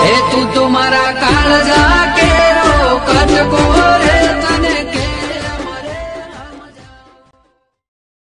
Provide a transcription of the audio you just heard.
હે તું તો મારા કાળજા કે